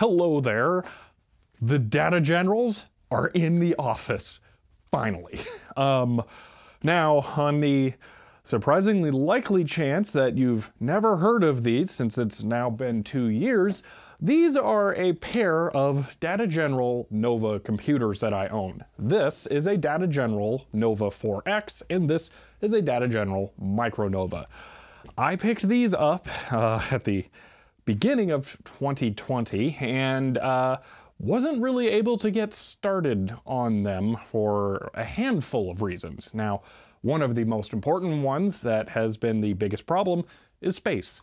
hello there. The data generals are in the office, finally. Um, now, on the surprisingly likely chance that you've never heard of these since it's now been two years, these are a pair of Data General Nova computers that I own. This is a Data General Nova 4X, and this is a Data General Micronova. I picked these up uh, at the beginning of 2020 and uh, wasn't really able to get started on them for a handful of reasons. Now, one of the most important ones that has been the biggest problem is space.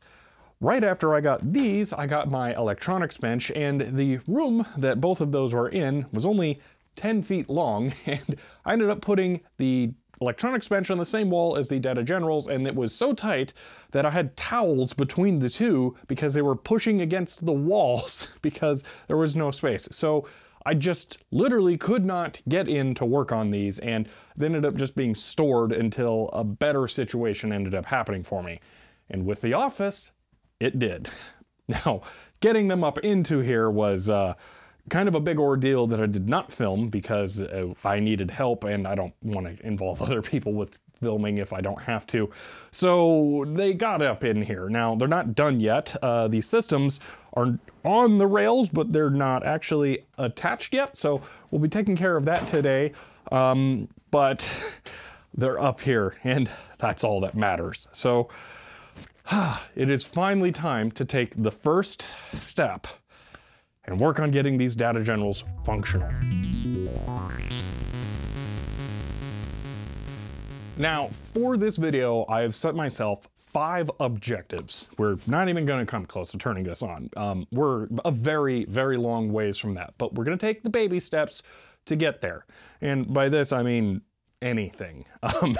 Right after I got these, I got my electronics bench, and the room that both of those were in was only 10 feet long, and I ended up putting the electronics bench on the same wall as the Data Generals, and it was so tight that I had towels between the two because they were pushing against the walls because there was no space. So I just literally could not get in to work on these and they ended up just being stored until a better situation ended up happening for me. And with the office, it did. Now, getting them up into here was uh, kind of a big ordeal that I did not film because uh, I needed help and I don't want to involve other people with filming if I don't have to. So they got up in here. Now, they're not done yet. Uh, these systems are on the rails, but they're not actually attached yet. So we'll be taking care of that today. Um, but they're up here and that's all that matters. So it is finally time to take the first step and work on getting these data generals functional. Now, for this video, I have set myself five objectives. We're not even gonna come close to turning this on. Um, we're a very, very long ways from that, but we're gonna take the baby steps to get there. And by this, I mean anything. Um,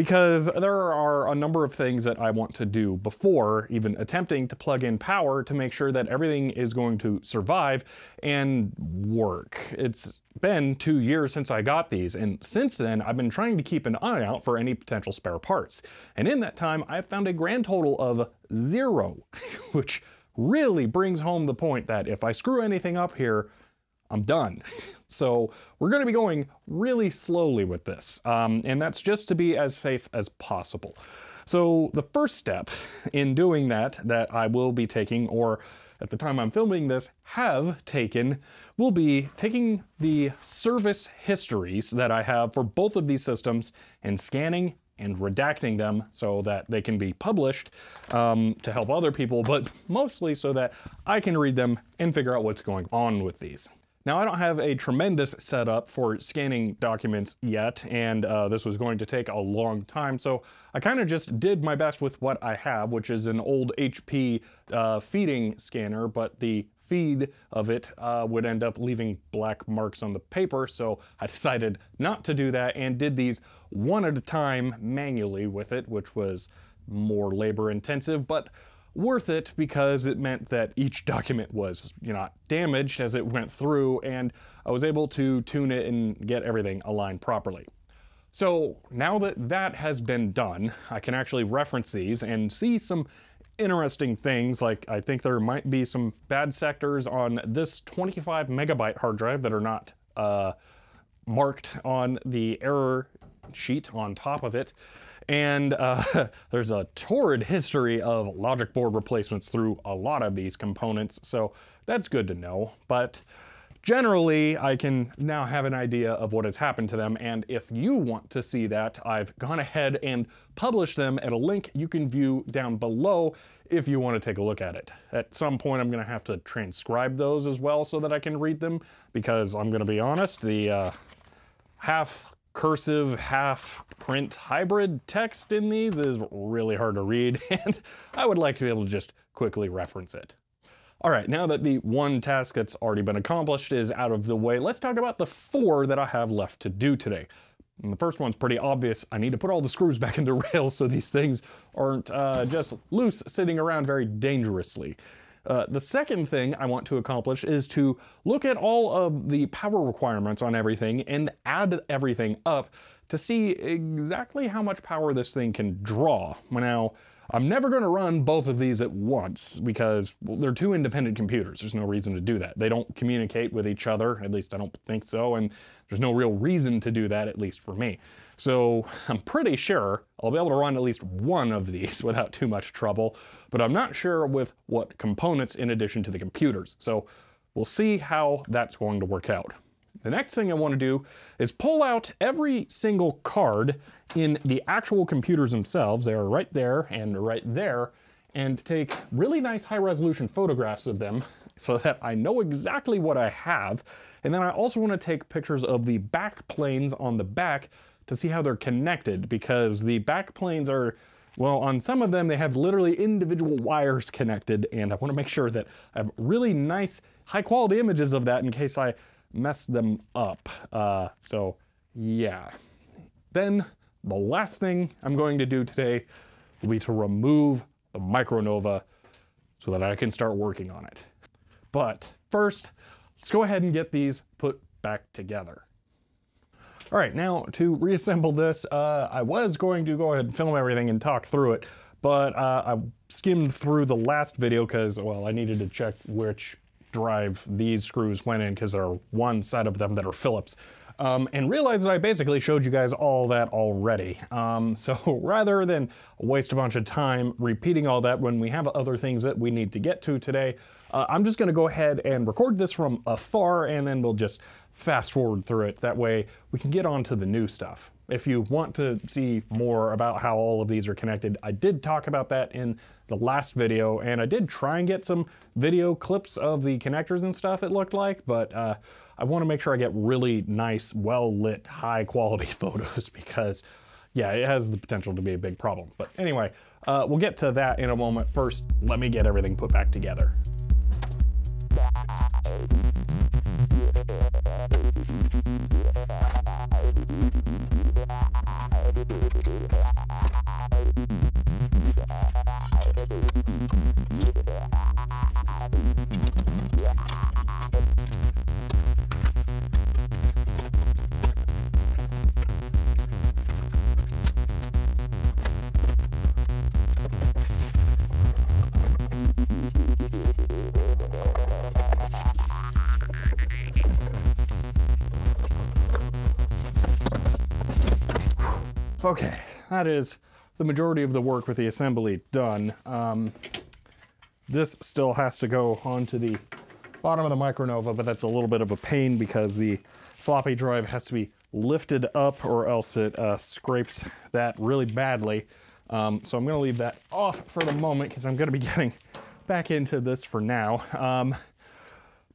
because there are a number of things that I want to do before even attempting to plug in power to make sure that everything is going to survive and work. It's been two years since I got these, and since then I've been trying to keep an eye out for any potential spare parts. And in that time, I've found a grand total of zero, which really brings home the point that if I screw anything up here, I'm done. So we're going to be going really slowly with this, um, and that's just to be as safe as possible. So the first step in doing that, that I will be taking, or at the time I'm filming this, have taken, will be taking the service histories that I have for both of these systems and scanning and redacting them so that they can be published um, to help other people, but mostly so that I can read them and figure out what's going on with these. Now I don't have a tremendous setup for scanning documents yet, and uh, this was going to take a long time, so I kind of just did my best with what I have, which is an old HP uh, feeding scanner, but the feed of it uh, would end up leaving black marks on the paper, so I decided not to do that and did these one at a time manually with it, which was more labor intensive, but worth it because it meant that each document was you know damaged as it went through and I was able to tune it and get everything aligned properly. So now that that has been done, I can actually reference these and see some interesting things like I think there might be some bad sectors on this 25 megabyte hard drive that are not uh, marked on the error sheet on top of it. And uh, there's a torrid history of logic board replacements through a lot of these components, so that's good to know. But generally, I can now have an idea of what has happened to them, and if you want to see that, I've gone ahead and published them at a link you can view down below if you want to take a look at it. At some point, I'm going to have to transcribe those as well so that I can read them, because I'm going to be honest, the uh, half cursive half print hybrid text in these is really hard to read and I would like to be able to just quickly reference it. All right, now that the one task that's already been accomplished is out of the way, let's talk about the four that I have left to do today. And the first one's pretty obvious. I need to put all the screws back into the rails so these things aren't uh, just loose sitting around very dangerously. Uh, the second thing I want to accomplish is to look at all of the power requirements on everything and add everything up to see exactly how much power this thing can draw. Now, I'm never going to run both of these at once because well, they're two independent computers. There's no reason to do that. They don't communicate with each other, at least I don't think so, and there's no real reason to do that, at least for me. So I'm pretty sure I'll be able to run at least one of these without too much trouble, but I'm not sure with what components in addition to the computers. So we'll see how that's going to work out. The next thing I want to do is pull out every single card in the actual computers themselves. They are right there and right there and take really nice high resolution photographs of them so that I know exactly what I have. And then I also want to take pictures of the back planes on the back to see how they're connected because the back planes are well, on some of them, they have literally individual wires connected, and I want to make sure that I have really nice, high quality images of that in case I mess them up. Uh, so yeah. Then the last thing I'm going to do today will be to remove the micronova so that I can start working on it. But first, let's go ahead and get these put back together. All right, now to reassemble this, uh, I was going to go ahead and film everything and talk through it, but uh, I skimmed through the last video because, well, I needed to check which drive these screws went in because there are one set of them that are Phillips. Um, and realized that I basically showed you guys all that already. Um, so rather than waste a bunch of time repeating all that when we have other things that we need to get to today, uh, I'm just gonna go ahead and record this from afar and then we'll just fast forward through it. That way we can get on to the new stuff. If you want to see more about how all of these are connected, I did talk about that in the last video, and I did try and get some video clips of the connectors and stuff it looked like, but uh, I want to make sure I get really nice, well-lit, high-quality photos because, yeah, it has the potential to be a big problem. But anyway, uh, we'll get to that in a moment. First, let me get everything put back together. Thank you. Okay, that is the majority of the work with the assembly done. Um, this still has to go onto the bottom of the Micronova, but that's a little bit of a pain because the floppy drive has to be lifted up or else it uh, scrapes that really badly. Um, so I'm gonna leave that off for the moment because I'm gonna be getting back into this for now. Um,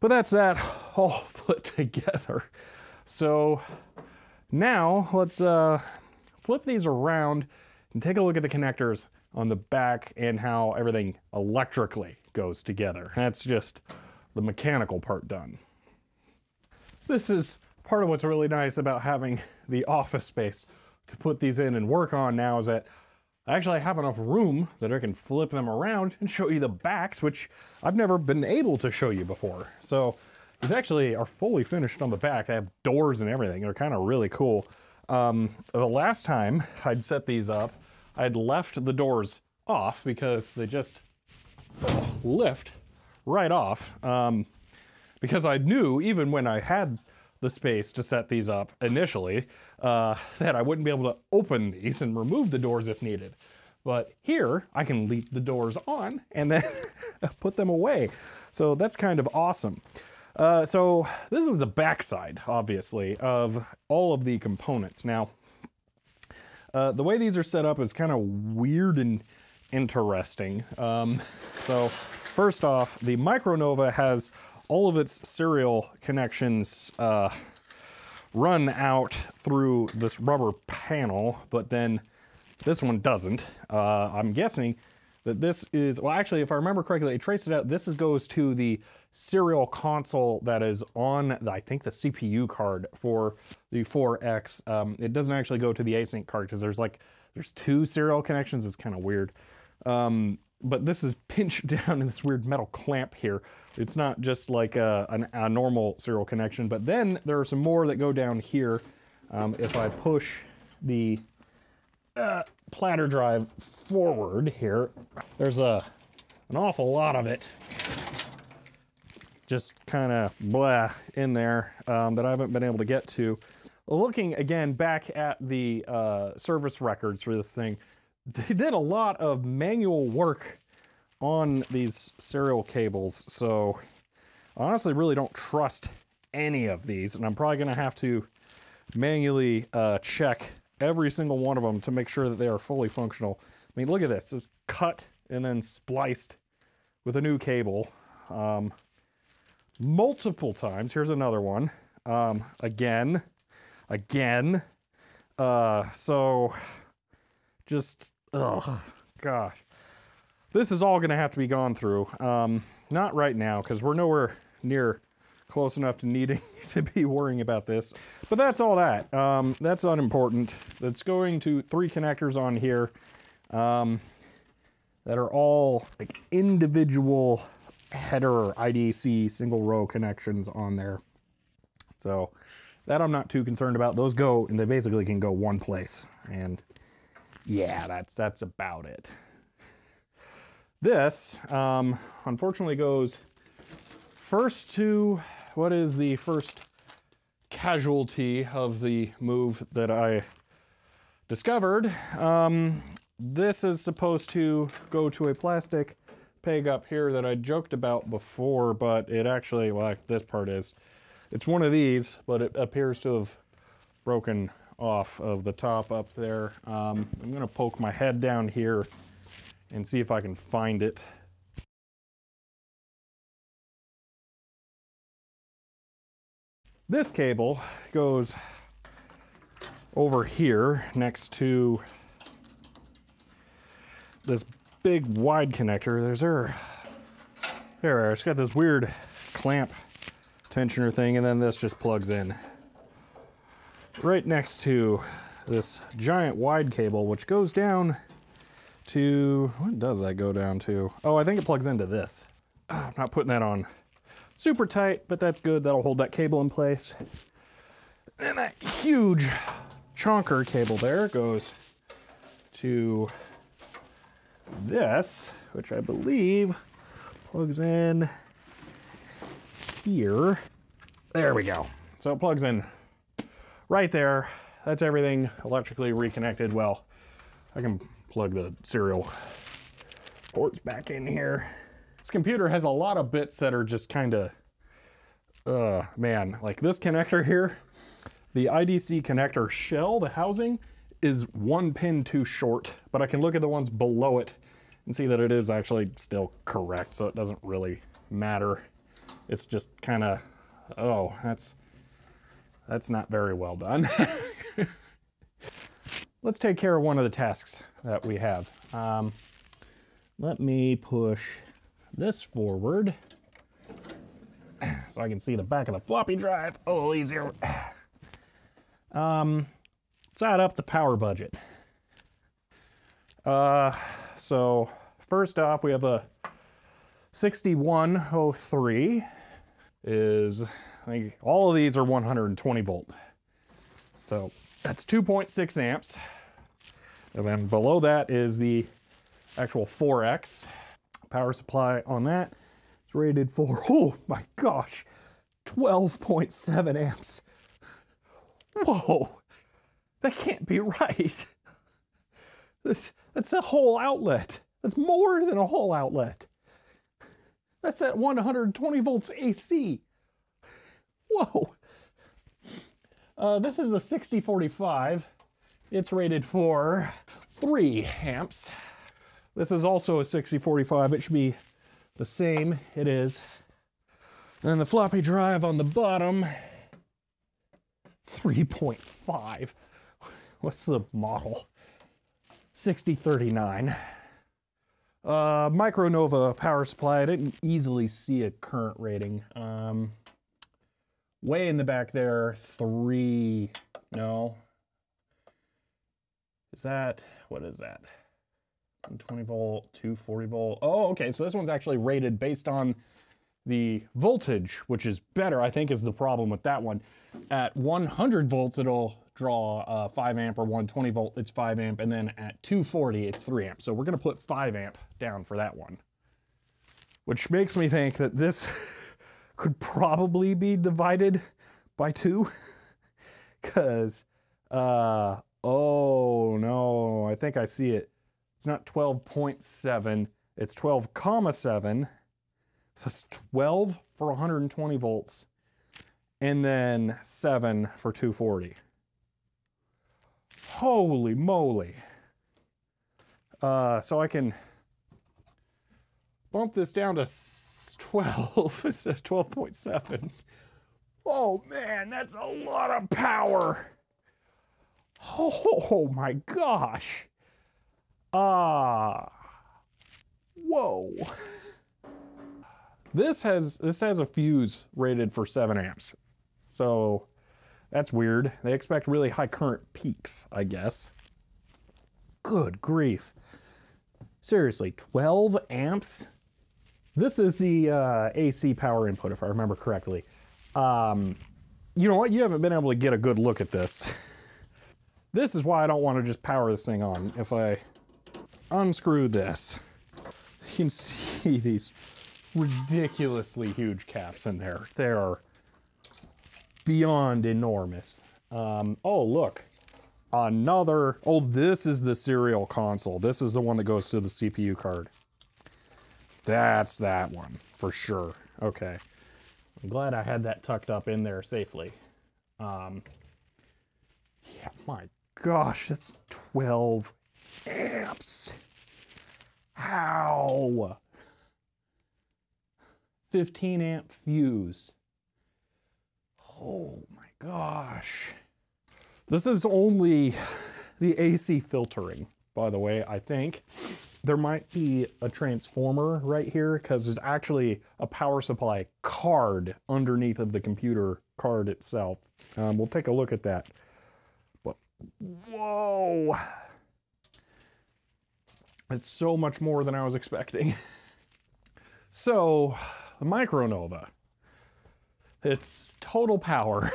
but that's that all put together. So now let's uh, flip these around and take a look at the connectors on the back and how everything electrically goes together. That's just the mechanical part done. This is part of what's really nice about having the office space to put these in and work on now is that I actually have enough room that I can flip them around and show you the backs, which I've never been able to show you before. So these actually are fully finished on the back. They have doors and everything. They're kind of really cool. Um, the last time I'd set these up, I'd left the doors off because they just lift right off. Um, because I knew even when I had the space to set these up initially, uh, that I wouldn't be able to open these and remove the doors if needed. But here, I can leave the doors on and then put them away. So that's kind of awesome. Uh, so this is the backside, obviously, of all of the components. Now, uh, the way these are set up is kind of weird and interesting. Um, so first off, the Micronova has all of its serial connections uh, run out through this rubber panel, but then this one doesn't. Uh, I'm guessing that this is, well actually if I remember correctly, I traced it out, this is, goes to the serial console that is on, I think the CPU card for the 4X. Um, it doesn't actually go to the async card because there's like, there's two serial connections, it's kind of weird. Um, but this is pinched down in this weird metal clamp here. It's not just like a, a, a normal serial connection, but then there are some more that go down here. Um, if I push the uh, platter drive forward here, there's a an awful lot of it just kind of blah in there um, that I haven't been able to get to. Looking again back at the uh, service records for this thing, they did a lot of manual work on these serial cables. So I honestly really don't trust any of these, and I'm probably going to have to manually uh, check every single one of them to make sure that they are fully functional. I mean, look at this. It's cut and then spliced with a new cable. Um, multiple times. Here's another one. Um, again, again. Uh, so just, ugh, gosh. This is all going to have to be gone through. Um, not right now, because we're nowhere near close enough to needing to be worrying about this. But that's all that. Um, that's unimportant. That's going to three connectors on here um, that are all like individual header IDC single row connections on there. So that I'm not too concerned about. Those go and they basically can go one place. And yeah, that's that's about it. This um, unfortunately goes first to what is the first casualty of the move that I discovered. Um, this is supposed to go to a plastic peg up here that I joked about before, but it actually, well, this part is, it's one of these, but it appears to have broken off of the top up there. Um, I'm gonna poke my head down here and see if I can find it. This cable goes over here next to this big wide connector. There's there. There, it's got this weird clamp tensioner thing, and then this just plugs in. Right next to this giant wide cable, which goes down to, what does that go down to? Oh, I think it plugs into this. I'm not putting that on super tight, but that's good. That'll hold that cable in place. And that huge chonker cable there goes to this, which I believe plugs in here. There we go. So it plugs in right there. That's everything electrically reconnected. Well, I can plug the serial ports back in here. This computer has a lot of bits that are just kind of, uh, man, like this connector here, the IDC connector shell, the housing, is one pin too short, but I can look at the ones below it and see that it is actually still correct, so it doesn't really matter. It's just kind of, oh, that's, that's not very well done. Let's take care of one of the tasks that we have. Um, let me push this forward so I can see the back of the floppy drive a little easier. Um, let's add up the power budget. Uh, so first off, we have a 6103 is, I think all of these are 120 volt. So that's 2.6 amps. And then below that is the actual 4X power supply on that. It's rated for, oh my gosh, 12.7 amps. Whoa, that can't be right. This, that's a whole outlet. That's more than a whole outlet. That's at 120 volts AC. Whoa. Uh, this is a 6045. It's rated for 3 amps. This is also a 6045. It should be the same. It is. And the floppy drive on the bottom, 3.5. What's the model? 6039. Uh, Micronova power supply. I didn't easily see a current rating. Um, way in the back there, three. No. Is that, what is that? 120 volt, 240 volt. Oh, okay. So this one's actually rated based on the voltage, which is better, I think is the problem with that one. At 100 volts, it'll draw uh, 5 amp or 120 volt, it's 5 amp, and then at 240, it's 3 amp. So we're going to put 5 amp down for that one. Which makes me think that this could probably be divided by 2. Because, uh, oh no, I think I see it. It's not 12.7, it's 12,7. So it's 12 for 120 volts and then 7 for 240. Holy moly. Uh, so I can bump this down to 12. It's 12.7. Oh man, that's a lot of power. Oh my gosh. Ah. Uh, whoa. This has this has a fuse rated for 7 amps. So that's weird. They expect really high current peaks, I guess. Good grief. Seriously, 12 amps? This is the uh, AC power input, if I remember correctly. Um, you know what? You haven't been able to get a good look at this. this is why I don't want to just power this thing on. If I unscrew this, you can see these ridiculously huge caps in there. They are beyond enormous. Um, oh, look, another, oh, this is the serial console. This is the one that goes to the CPU card. That's that one for sure. Okay. I'm glad I had that tucked up in there safely. Um, yeah, my gosh, that's 12 amps. How? 15 amp fuse. Oh my gosh. This is only the AC filtering, by the way, I think. There might be a transformer right here because there's actually a power supply card underneath of the computer card itself. Um, we'll take a look at that. But whoa, it's so much more than I was expecting. So the Micronova, its total power,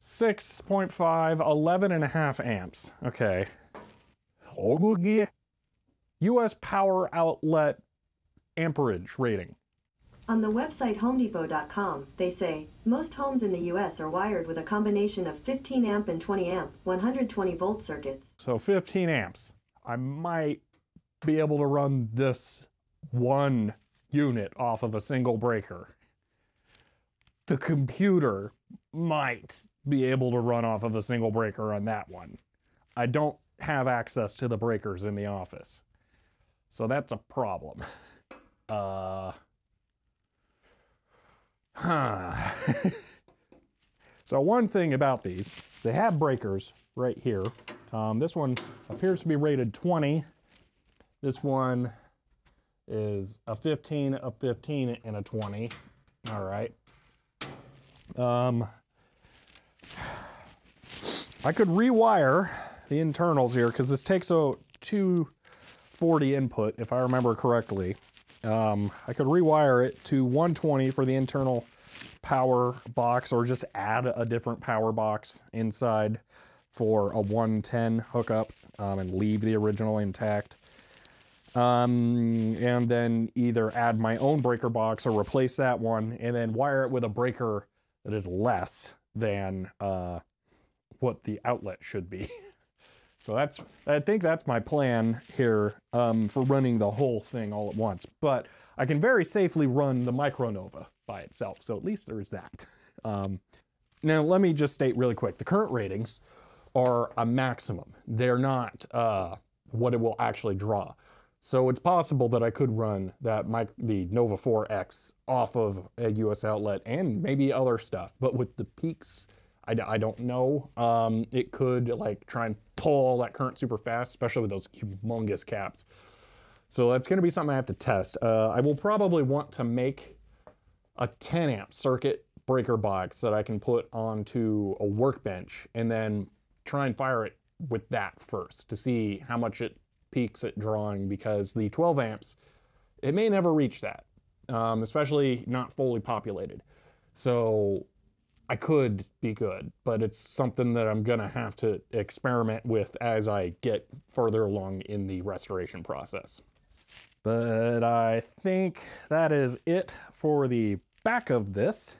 6.5, 11 and a half amps. Okay. US power outlet amperage rating. On the website HomeDepot.com, they say most homes in the US are wired with a combination of 15 amp and 20 amp, 120 volt circuits. So 15 amps. I might be able to run this one unit off of a single breaker. The computer might be able to run off of a single breaker on that one. I don't have access to the breakers in the office. So that's a problem. Uh, huh. so one thing about these, they have breakers right here. Um, this one appears to be rated 20. This one is a 15, a 15, and a 20. All right. Um, I could rewire the internals here because this takes a 240 input, if I remember correctly. Um, I could rewire it to 120 for the internal power box or just add a different power box inside for a 110 hookup um, and leave the original intact. Um, and then either add my own breaker box or replace that one and then wire it with a breaker that is less than uh, what the outlet should be. so that's, I think that's my plan here um, for running the whole thing all at once. But I can very safely run the Micronova by itself. So at least there's that. Um, now let me just state really quick, the current ratings are a maximum. They're not uh, what it will actually draw. So it's possible that I could run that mic the Nova 4X off of a US outlet and maybe other stuff. But with the peaks, I, I don't know. Um, it could like try and pull all that current super fast, especially with those humongous caps. So that's going to be something I have to test. Uh, I will probably want to make a 10 amp circuit breaker box that I can put onto a workbench and then try and fire it with that first to see how much it peaks at drawing because the 12 amps, it may never reach that, um, especially not fully populated. So I could be good, but it's something that I'm gonna have to experiment with as I get further along in the restoration process. But I think that is it for the back of this.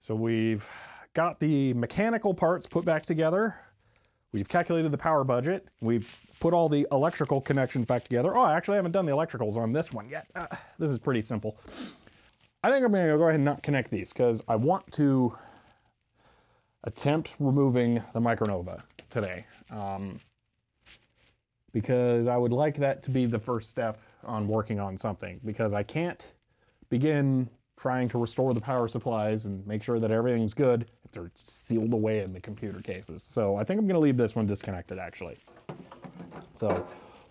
So we've got the mechanical parts put back together. We've calculated the power budget. We've put all the electrical connections back together. Oh, I actually haven't done the electricals on this one yet. Uh, this is pretty simple. I think I'm gonna go ahead and not connect these because I want to attempt removing the Micronova today. Um, because I would like that to be the first step on working on something because I can't begin trying to restore the power supplies and make sure that everything's good if they're sealed away in the computer cases. So I think I'm gonna leave this one disconnected actually. So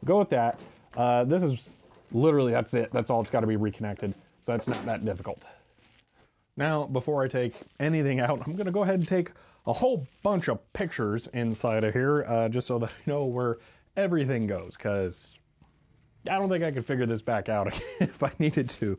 go with that. Uh, this is literally, that's it. That's all it's gotta be reconnected. So that's not that difficult. Now, before I take anything out, I'm gonna go ahead and take a whole bunch of pictures inside of here, uh, just so that I know where everything goes, because I don't think I could figure this back out if I needed to.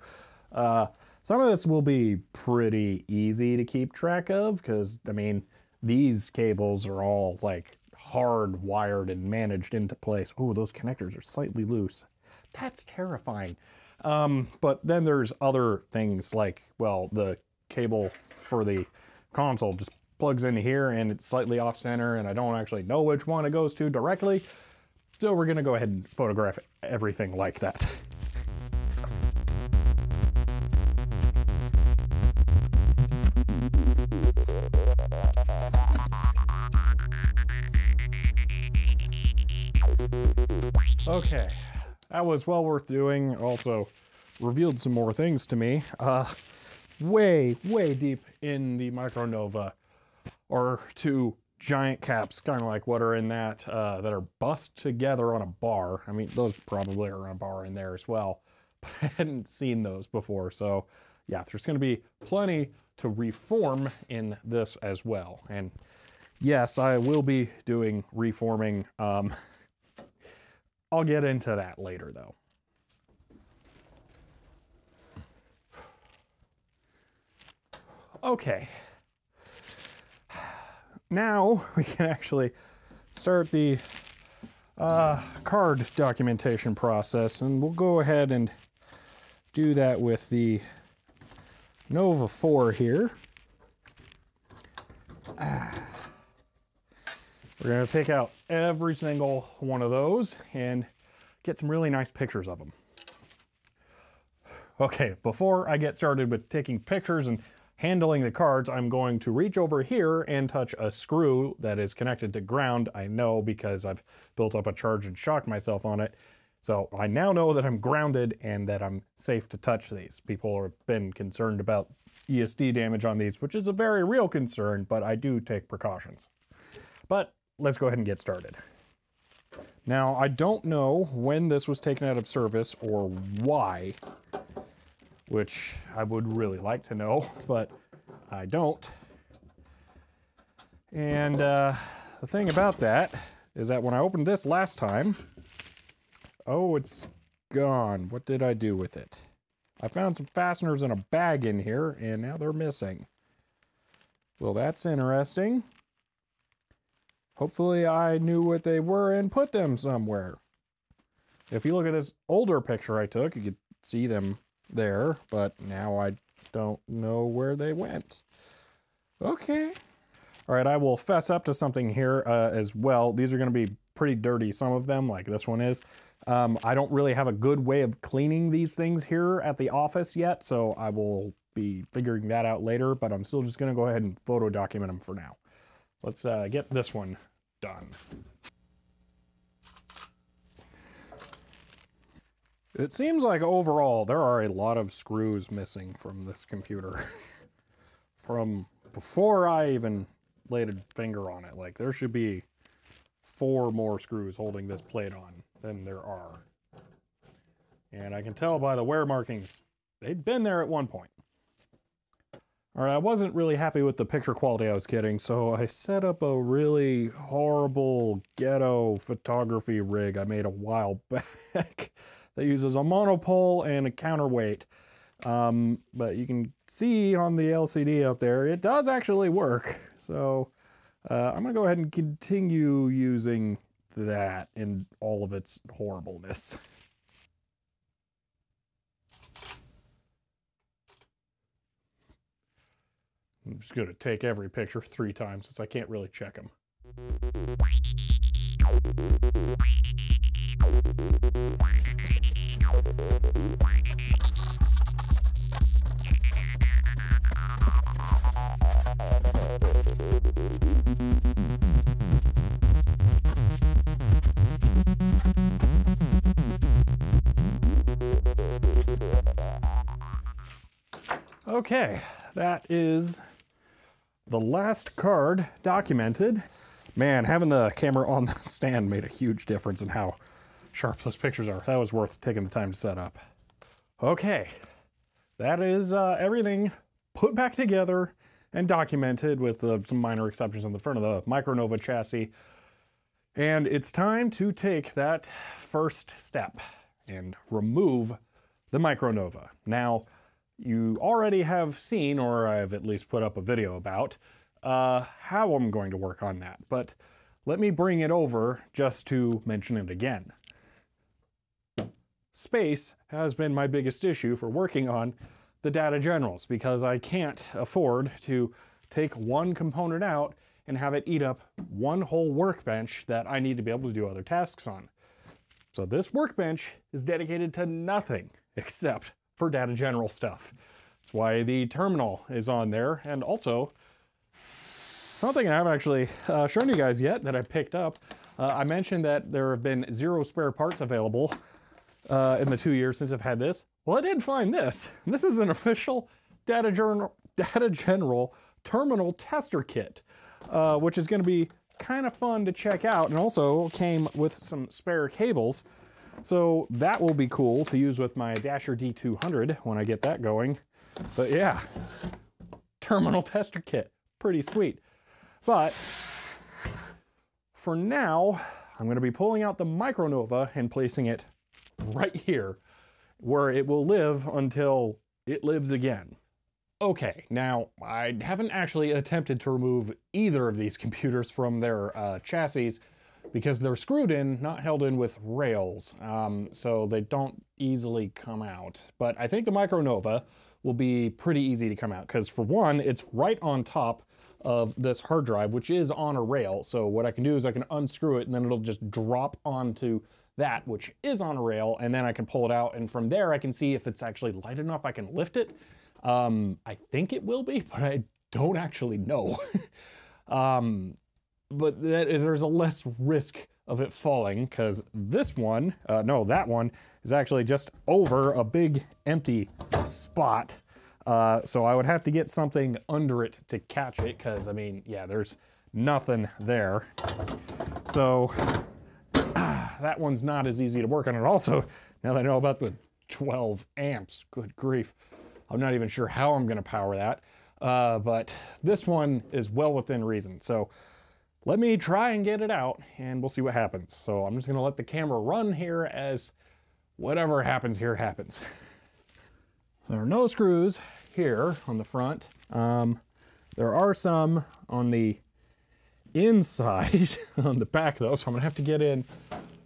Uh, some of this will be pretty easy to keep track of, because, I mean, these cables are all like hard wired and managed into place. Oh, those connectors are slightly loose. That's terrifying. Um, but then there's other things like, well, the cable for the console just plugs into here and it's slightly off center and I don't actually know which one it goes to directly. So we're gonna go ahead and photograph everything like that. Okay, that was well worth doing. Also revealed some more things to me. Uh, way, way deep in the Micronova are two giant caps, kind of like what are in that, uh, that are buffed together on a bar. I mean, those probably are on a bar in there as well, but I hadn't seen those before. So yeah, there's gonna be plenty to reform in this as well. And yes, I will be doing reforming. Um, I'll get into that later though. Okay. Now we can actually start the uh, card documentation process and we'll go ahead and do that with the Nova 4 here. We're to take out every single one of those and get some really nice pictures of them. Okay, before I get started with taking pictures and handling the cards, I'm going to reach over here and touch a screw that is connected to ground. I know because I've built up a charge and shocked myself on it. So I now know that I'm grounded and that I'm safe to touch these. People have been concerned about ESD damage on these, which is a very real concern, but I do take precautions. But let's go ahead and get started. Now, I don't know when this was taken out of service or why, which I would really like to know, but I don't. And uh, the thing about that is that when I opened this last time, oh, it's gone. What did I do with it? I found some fasteners in a bag in here, and now they're missing. Well, that's interesting. Hopefully I knew what they were and put them somewhere. If you look at this older picture I took, you could see them there, but now I don't know where they went. Okay. All right, I will fess up to something here uh, as well. These are going to be pretty dirty, some of them, like this one is. Um, I don't really have a good way of cleaning these things here at the office yet, so I will be figuring that out later, but I'm still just going to go ahead and photo document them for now. Let's uh, get this one done. It seems like overall there are a lot of screws missing from this computer. from before I even laid a finger on it. Like there should be four more screws holding this plate on than there are. And I can tell by the wear markings, they'd been there at one point. All right, I wasn't really happy with the picture quality I was getting, so I set up a really horrible ghetto photography rig I made a while back that uses a monopole and a counterweight. Um, but you can see on the LCD out there, it does actually work. So uh, I'm gonna go ahead and continue using that in all of its horribleness. I'm just gonna take every picture three times since I can't really check them. Okay, that is the last card documented. Man, having the camera on the stand made a huge difference in how sharp those pictures are. That was worth taking the time to set up. Okay, that is uh, everything put back together and documented with uh, some minor exceptions on the front of the Micronova chassis. And it's time to take that first step and remove the Micronova. Now, you already have seen, or I've at least put up a video about, uh, how I'm going to work on that. But let me bring it over just to mention it again. Space has been my biggest issue for working on the data generals because I can't afford to take one component out and have it eat up one whole workbench that I need to be able to do other tasks on. So this workbench is dedicated to nothing except for data general stuff. That's why the terminal is on there. And also, something I haven't actually uh, shown you guys yet that I picked up. Uh, I mentioned that there have been zero spare parts available uh, in the two years since I've had this. Well, I did find this. This is an official Data General, Data General terminal tester kit, uh, which is going to be kind of fun to check out and also came with some spare cables. So that will be cool to use with my Dasher D200 when I get that going. But yeah, terminal tester kit, pretty sweet. But for now, I'm going to be pulling out the Micronova and placing it right here where it will live until it lives again. Okay, now I haven't actually attempted to remove either of these computers from their uh, chassis because they're screwed in, not held in with rails, um, so they don't easily come out. But I think the Micronova will be pretty easy to come out because for one, it's right on top of this hard drive, which is on a rail. So what I can do is I can unscrew it and then it'll just drop onto that, which is on a rail, and then I can pull it out. And from there, I can see if it's actually light enough I can lift it. Um, I think it will be, but I don't actually know. um, but that, there's a less risk of it falling because this one, uh, no, that one is actually just over a big empty spot. Uh, so I would have to get something under it to catch it because, I mean, yeah, there's nothing there. So that one's not as easy to work on. And also, now that I know about the 12 amps, good grief, I'm not even sure how I'm going to power that. Uh, but this one is well within reason. So let me try and get it out and we'll see what happens. So I'm just to let the camera run here as whatever happens here happens. there are no screws here on the front. Um, there are some on the inside on the back though, so I'm gonna have to get in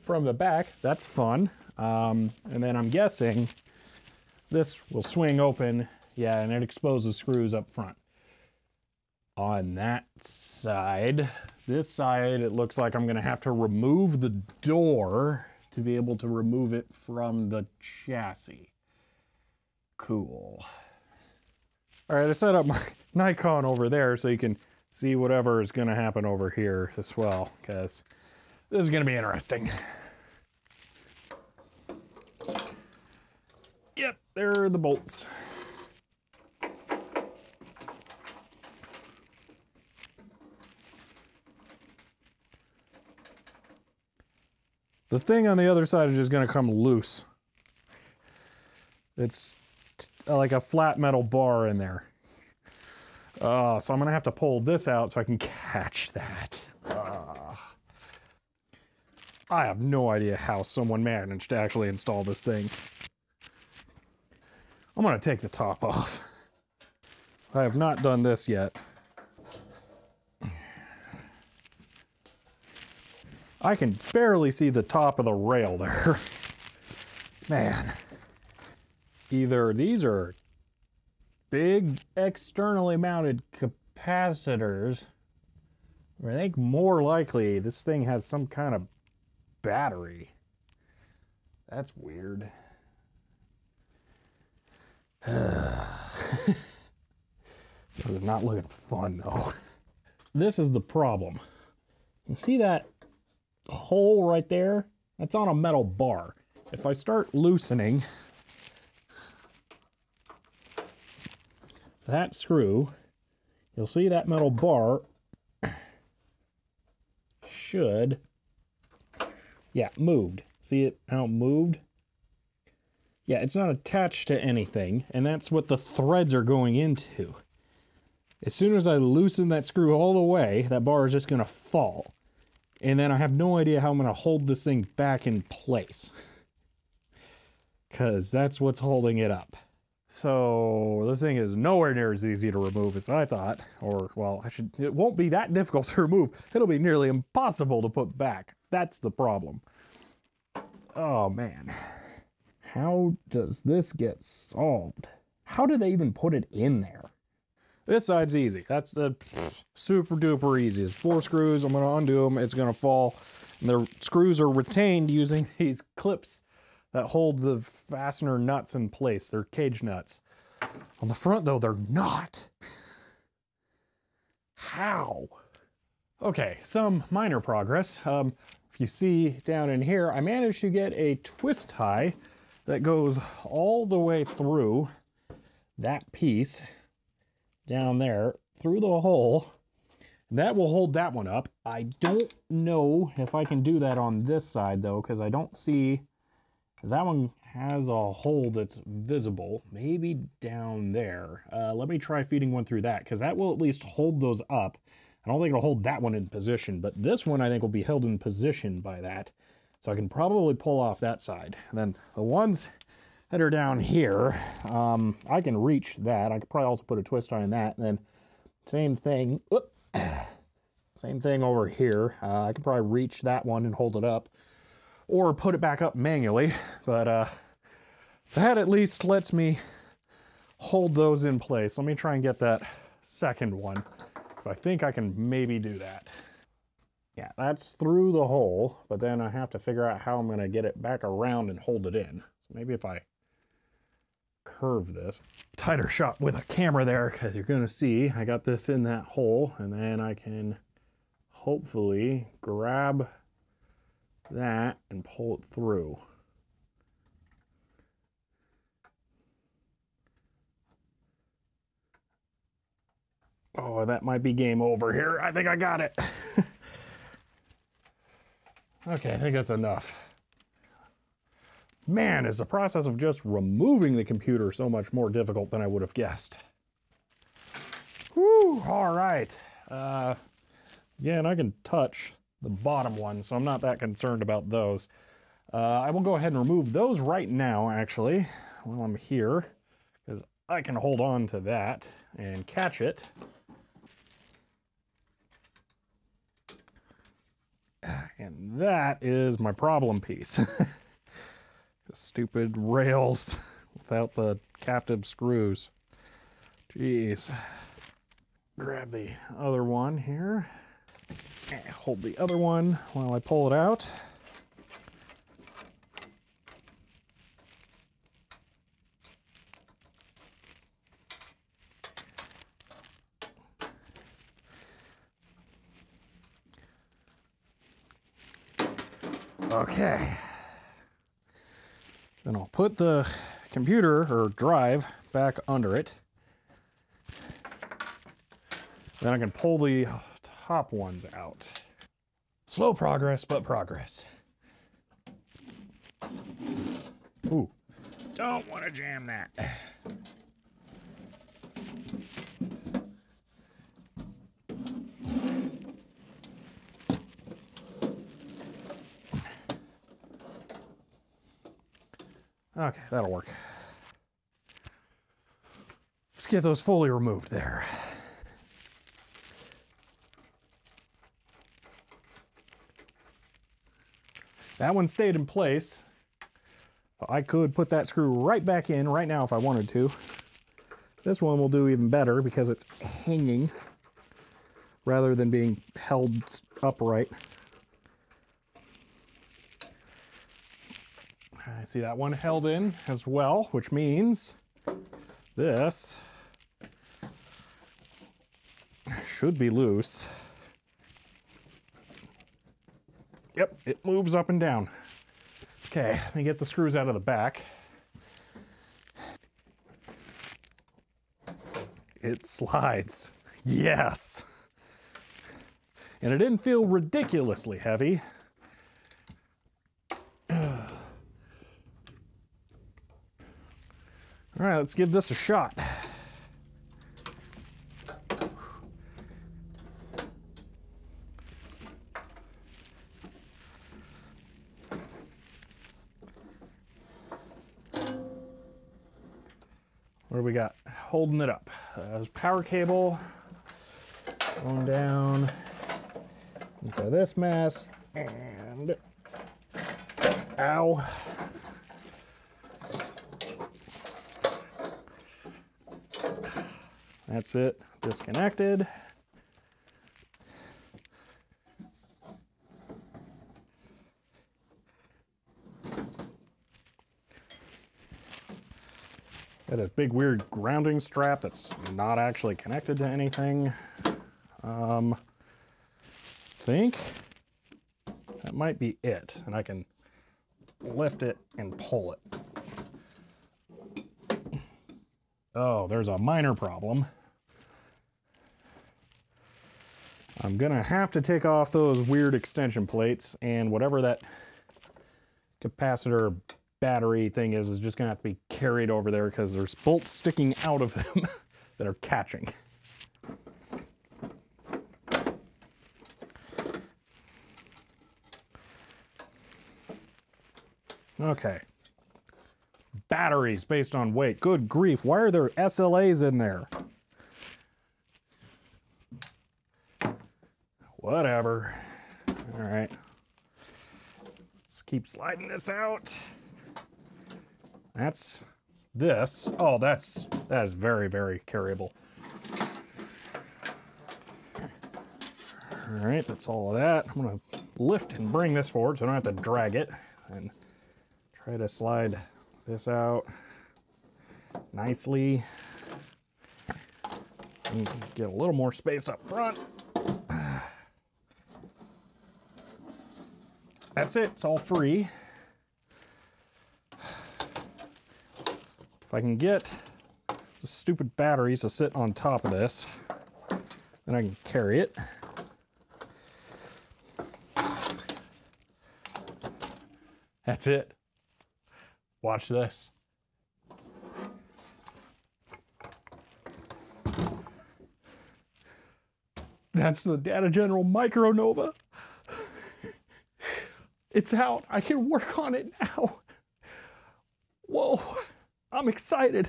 from the back. That's fun. Um, and then I'm guessing this will swing open. Yeah, and it exposes screws up front. On that side, this side, it looks like I'm gonna have to remove the door to be able to remove it from the chassis. Cool. All right, I set up my Nikon over there so you can see whatever is gonna happen over here as well, because this is gonna be interesting. Yep, there are the bolts. The thing on the other side is just gonna come loose. It's like a flat metal bar in there. Uh, so I'm gonna have to pull this out so I can catch that. Uh, I have no idea how someone managed to actually install this thing. I'm gonna take the top off. I have not done this yet. I can barely see the top of the rail there. Man. Either these are big externally mounted capacitors, or I think more likely this thing has some kind of battery. That's weird. this is not looking fun though. This is the problem. You see that hole right there? That's on a metal bar. If I start loosening that screw, you'll see that metal bar should, yeah, moved. See it how it moved? Yeah, it's not attached to anything, and that's what the threads are going into. As soon as I loosen that screw all the way, that bar is just going to fall. And then I have no idea how I'm going to hold this thing back in place. Because that's what's holding it up. So this thing is nowhere near as easy to remove as I thought. Or, well, I should, it won't be that difficult to remove. It'll be nearly impossible to put back. That's the problem. Oh, man. How does this get solved? How do they even put it in there? This side's easy. That's the super duper easy. It's four screws. I'm going to undo them. It's going to fall. And the screws are retained using these clips that hold the fastener nuts in place. They're cage nuts. On the front, though, they're not. How? Okay, some minor progress. Um, if you see down in here, I managed to get a twist tie that goes all the way through that piece down there through the hole. That will hold that one up. I don't know if I can do that on this side though, because I don't see, because that one has a hole that's visible, maybe down there. Uh, let me try feeding one through that, because that will at least hold those up. I don't think it'll hold that one in position, but this one I think will be held in position by that. So I can probably pull off that side. And then the ones that down here, um, I can reach that. I could probably also put a twist in that. And then same thing, same thing over here. Uh, I could probably reach that one and hold it up or put it back up manually. But uh, that at least lets me hold those in place. Let me try and get that second one. So I think I can maybe do that. Yeah, that's through the hole, but then I have to figure out how I'm going to get it back around and hold it in. So maybe if I curve this, tighter shot with a camera there, because you're to see I got this in that hole, and then I can hopefully grab that and pull it through. Oh, that might be game over here. I think I got it. okay, I think that's enough. Man, is the process of just removing the computer so much more difficult than I would have guessed. Whew, all right. Uh, again, I can touch the bottom one, so I'm not that concerned about those. Uh, I will go ahead and remove those right now, actually, while I'm here, because I can hold on to that and catch it. And that is my problem piece. stupid rails without the captive screws. Jeez. Grab the other one here. And hold the other one while I pull it out. Okay. Then I'll put the computer or drive back under it. Then I can pull the top ones out. Slow progress, but progress. Ooh, don't want to jam that. Okay, that'll work. Let's get those fully removed there. That one stayed in place. I could put that screw right back in right now if I wanted to. This one will do even better because it's hanging rather than being held upright. See that one held in as well, which means this should be loose. Yep, it moves up and down. Okay, let me get the screws out of the back. It slides. Yes. And it didn't feel ridiculously heavy. All right, let's give this a shot. What do we got? Holding it up. Uh, power cable going down into this mess and ow. That's it, disconnected. Got a big weird grounding strap that's not actually connected to anything. Um, think that might be it. And I can lift it and pull it. Oh, there's a minor problem. I'm gonna have to take off those weird extension plates and whatever that capacitor battery thing is, is just gonna have to be carried over there because there's bolts sticking out of them that are catching. Okay. Batteries based on weight. Good grief, why are there SLAs in there? Whatever. All right. Let's keep sliding this out. That's this. Oh, that's that is very, very carryable. All right, that's all of that. I'm gonna lift and bring this forward so I don't have to drag it and try to slide this out nicely. Get a little more space up front. That's it, it's all free. If I can get the stupid batteries to sit on top of this, then I can carry it. That's it. Watch this. That's the Data General Micronova. It's out. I can work on it now. Whoa, I'm excited.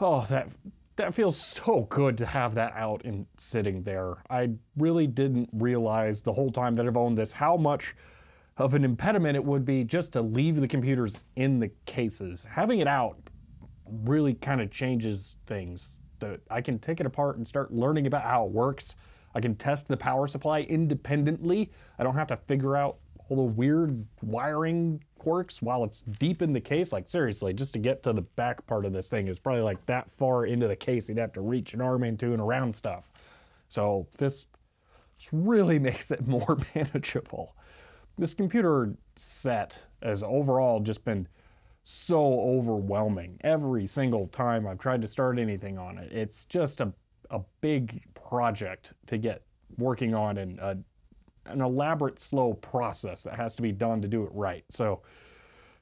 Oh, that that feels so good to have that out and sitting there. I really didn't realize the whole time that I've owned this how much of an impediment it would be just to leave the computers in the cases. Having it out really kind of changes things. That I can take it apart and start learning about how it works. I can test the power supply independently. I don't have to figure out all the weird wiring quirks while it's deep in the case. Like seriously, just to get to the back part of this thing is probably like that far into the case you'd have to reach an arm into and around stuff. So this, this really makes it more manageable. This computer set has overall just been so overwhelming every single time I've tried to start anything on it. It's just a, a big project to get working on and an elaborate, slow process that has to be done to do it right. So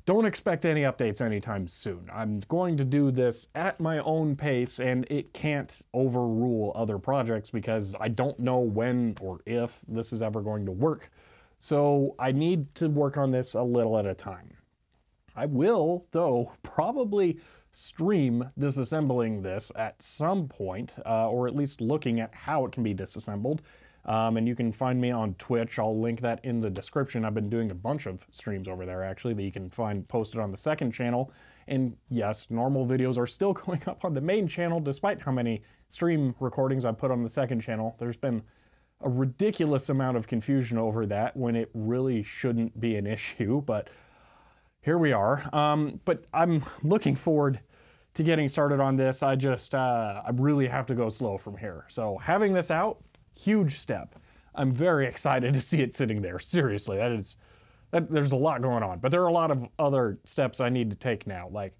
don't expect any updates anytime soon. I'm going to do this at my own pace and it can't overrule other projects because I don't know when or if this is ever going to work. So I need to work on this a little at a time. I will, though, probably stream disassembling this at some point, uh, or at least looking at how it can be disassembled. Um, and you can find me on Twitch. I'll link that in the description. I've been doing a bunch of streams over there actually that you can find posted on the second channel. And yes, normal videos are still going up on the main channel despite how many stream recordings I put on the second channel. There's been a ridiculous amount of confusion over that when it really shouldn't be an issue, but here we are. Um, but I'm looking forward to getting started on this. I just, uh, I really have to go slow from here. So having this out, huge step. I'm very excited to see it sitting there. Seriously, that is, that, there's a lot going on. But there are a lot of other steps I need to take now. Like,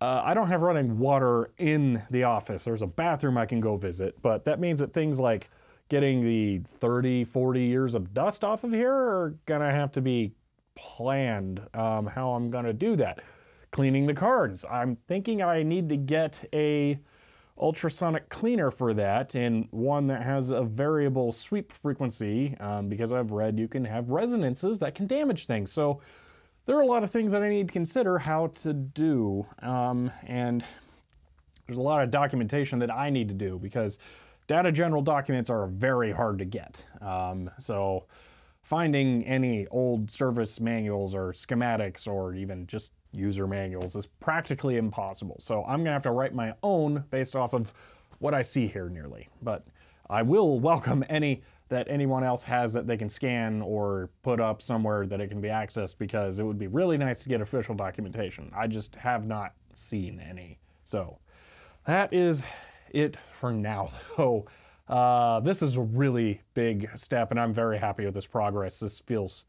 uh, I don't have running water in the office. There's a bathroom I can go visit, but that means that things like getting the 30, 40 years of dust off of here are gonna have to be planned um, how I'm gonna do that. Cleaning the cards. I'm thinking I need to get a ultrasonic cleaner for that and one that has a variable sweep frequency um, because I've read you can have resonances that can damage things. So there are a lot of things that I need to consider how to do. Um, and there's a lot of documentation that I need to do because data general documents are very hard to get. Um, so finding any old service manuals or schematics or even just user manuals is practically impossible. So I'm gonna have to write my own based off of what I see here nearly. But I will welcome any that anyone else has that they can scan or put up somewhere that it can be accessed because it would be really nice to get official documentation. I just have not seen any. So that is it for now. So uh, this is a really big step and I'm very happy with this progress. This feels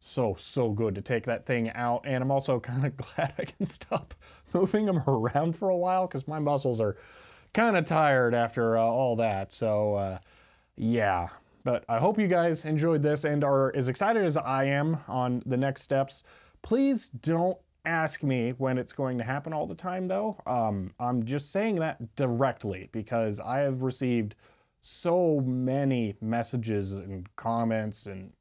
so, so good to take that thing out. And I'm also kind of glad I can stop moving them around for a while because my muscles are kind of tired after uh, all that. So, uh, yeah. But I hope you guys enjoyed this and are as excited as I am on the next steps. Please don't ask me when it's going to happen all the time, though. Um, I'm just saying that directly because I have received so many messages and comments and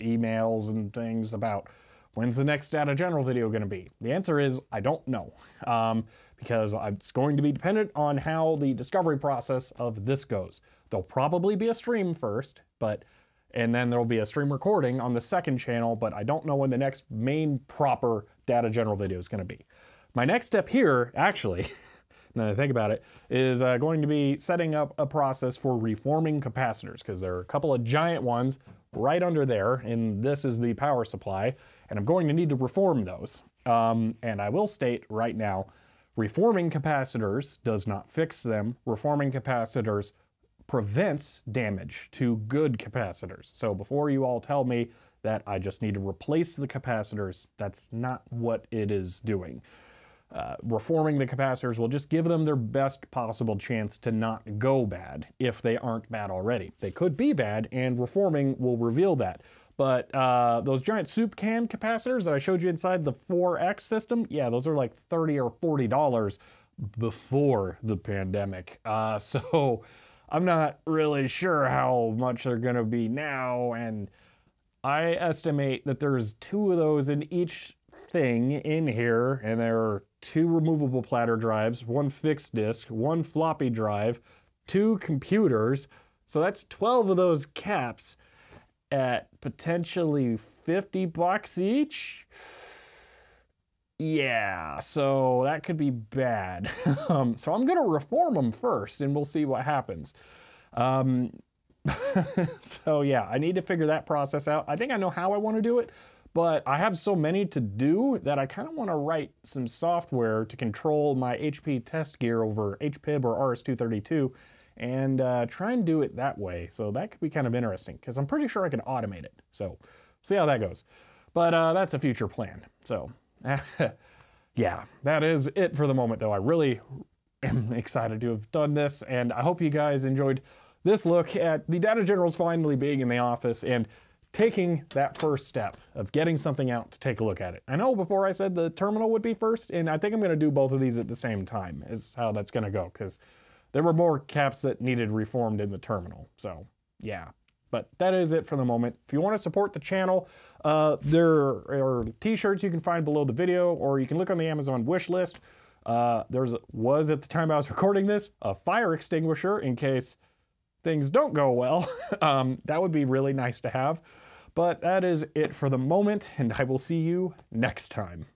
emails and things about when's the next data general video going to be? The answer is I don't know um, because it's going to be dependent on how the discovery process of this goes. There'll probably be a stream first, but and then there'll be a stream recording on the second channel, but I don't know when the next main proper data general video is going to be. My next step here, actually, now that I think about it, is uh, going to be setting up a process for reforming capacitors because there are a couple of giant ones right under there, and this is the power supply, and I'm going to need to reform those. Um, and I will state right now, reforming capacitors does not fix them. Reforming capacitors prevents damage to good capacitors. So before you all tell me that I just need to replace the capacitors, that's not what it is doing. Uh, reforming the capacitors will just give them their best possible chance to not go bad if they aren't bad already. They could be bad, and reforming will reveal that. But uh, those giant soup can capacitors that I showed you inside the 4X system, yeah, those are like 30 or $40 before the pandemic. Uh, so I'm not really sure how much they're going to be now, and I estimate that there's two of those in each thing in here, and there are two removable platter drives, one fixed disk, one floppy drive, two computers. So that's 12 of those caps at potentially 50 bucks each. Yeah, so that could be bad. um, so I'm going to reform them first and we'll see what happens. Um, so yeah, I need to figure that process out. I think I know how I want to do it, but I have so many to do that I kind of want to write some software to control my HP test gear over HPIB or RS-232 and uh, try and do it that way. So that could be kind of interesting because I'm pretty sure I can automate it. So see how that goes. But uh, that's a future plan. So yeah, that is it for the moment though. I really am excited to have done this and I hope you guys enjoyed this look at the data generals finally being in the office and taking that first step of getting something out to take a look at it. I know before I said the terminal would be first, and I think I'm gonna do both of these at the same time is how that's gonna go, because there were more caps that needed reformed in the terminal. So yeah, but that is it for the moment. If you want to support the channel, uh, there are t-shirts you can find below the video, or you can look on the Amazon wish list. Uh, there was at the time I was recording this a fire extinguisher in case things don't go well. um, that would be really nice to have. But that is it for the moment, and I will see you next time.